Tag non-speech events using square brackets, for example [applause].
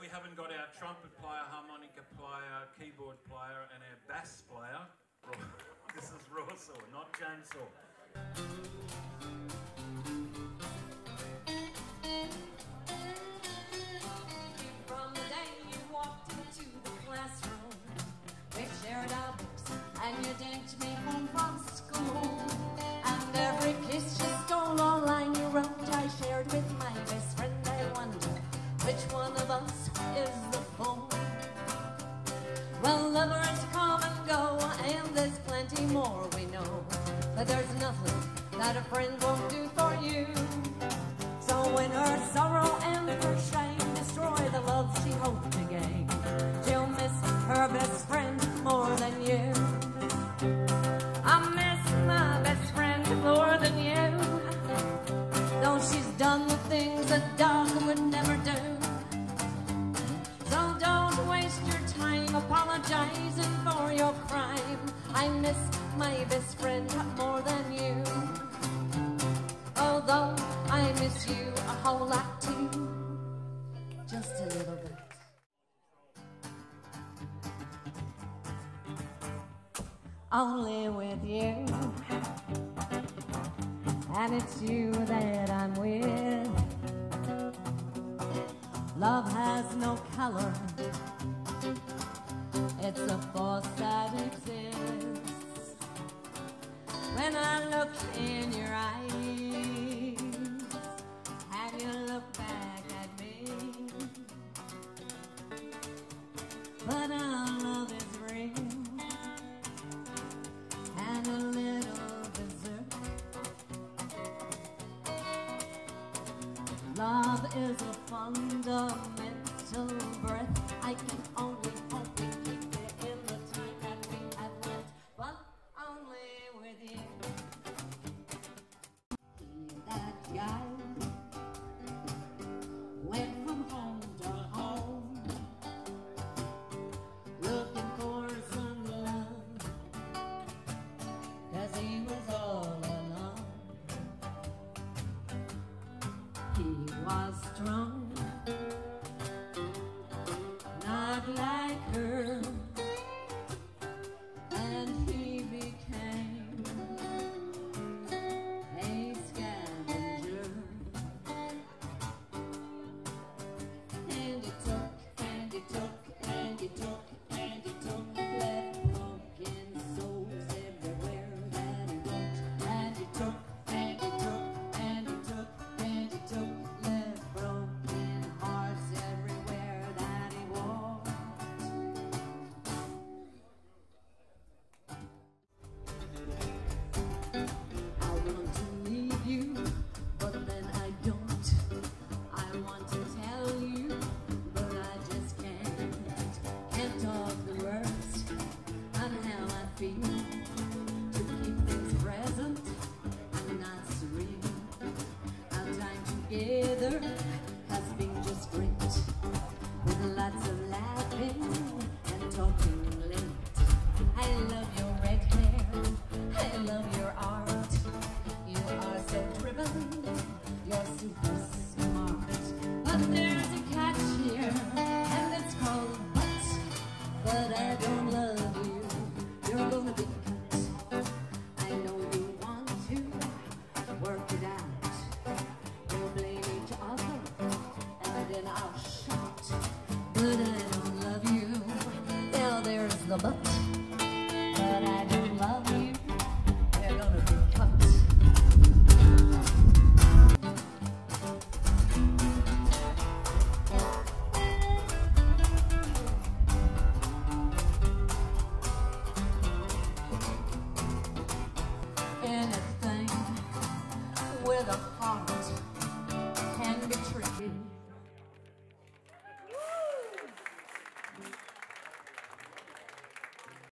we haven't got our trumpet player, harmonica player, keyboard player, and our bass player, [laughs] this is raw saw, not chainsaw. Us is the fool. Well, lovers come and go, and there's plenty more we know. But there's nothing that a friend won't do for you. So when her sorrow and her shame destroy the love she hoped to gain, she'll miss her best friend more than you. I miss my best friend more than you. Though she's done the things a dog would never apologizing for your crime. I miss my best friend more than you. Although I miss you a whole lot too. Just a little bit. Only with you. And it's you that I'm with. Love has no color. Love is a fundamental breath. I can only was strong, not like there's a catch here, and it's called but. But I don't love you. You're gonna be cut. I know you want to work it out. We'll blame each other, and then I'll shout. But I don't love you. Now there's the but.